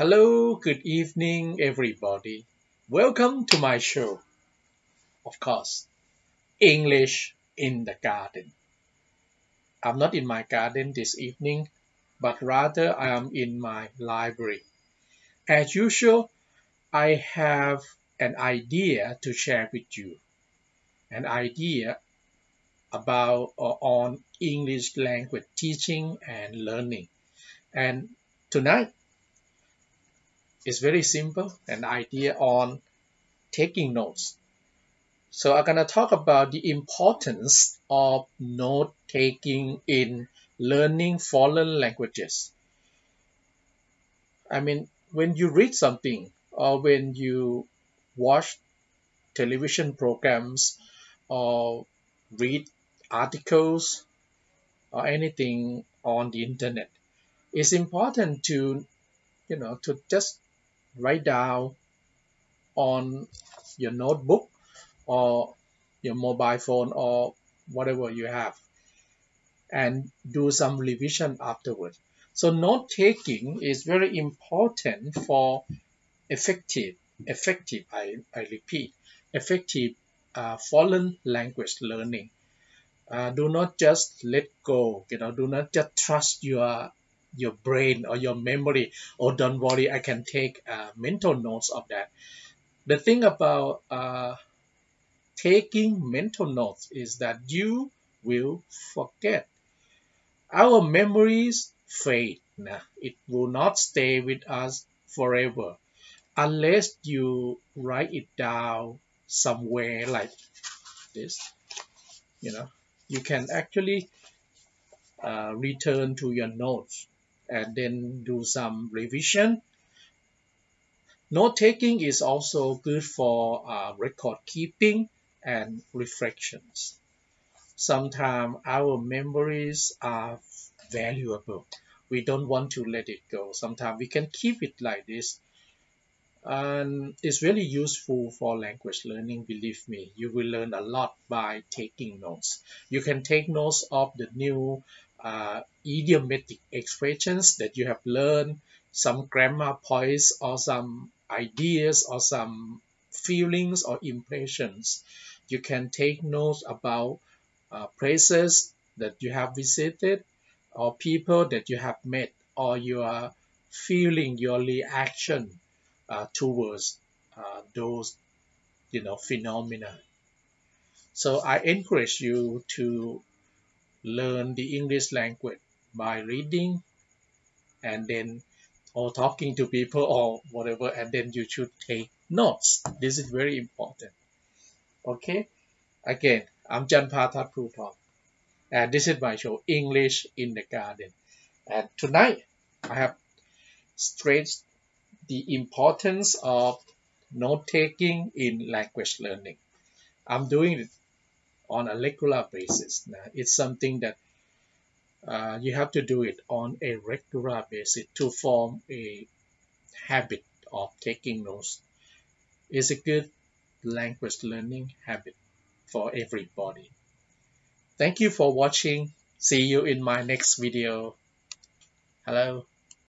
Hello, good evening, everybody. Welcome to my show. Of course, English in the garden. I'm not in my garden this evening, but rather I am in my library. As usual, I have an idea to share with you. An idea about or on English language teaching and learning. And tonight it's very simple, an idea on taking notes. So I'm gonna talk about the importance of note taking in learning foreign languages. I mean, when you read something or when you watch television programs or read articles or anything on the internet, it's important to, you know, to just write down on your notebook or your mobile phone or whatever you have and do some revision afterwards. So note taking is very important for effective, effective, I, I repeat, effective uh, foreign language learning. Uh, do not just let go, you know, do not just trust your your brain or your memory. Oh don't worry i can take uh, mental notes of that. The thing about uh, taking mental notes is that you will forget. Our memories fade. Nah, it will not stay with us forever unless you write it down somewhere like this. You know you can actually uh, return to your notes and then do some revision. Note taking is also good for uh, record keeping and reflections. Sometimes our memories are valuable. We don't want to let it go. Sometimes we can keep it like this. And it's really useful for language learning, believe me. You will learn a lot by taking notes. You can take notes of the new uh, idiomatic expressions that you have learned, some grammar points or some ideas or some feelings or impressions. You can take notes about uh, places that you have visited or people that you have met or your feeling, your reaction uh, towards uh, those you know phenomena. So I encourage you to learn the English language by reading and then or talking to people or whatever and then you should take notes. This is very important. Okay? Again i'm Janpha Thadphoothon and this is my show English in the Garden. And tonight I have stressed the importance of note taking in language learning. I'm doing it on a regular basis. It's something that uh, you have to do it on a regular basis to form a habit of taking notes. It's a good language learning habit for everybody. Thank you for watching. See you in my next video. Hello.